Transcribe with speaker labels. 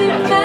Speaker 1: demanding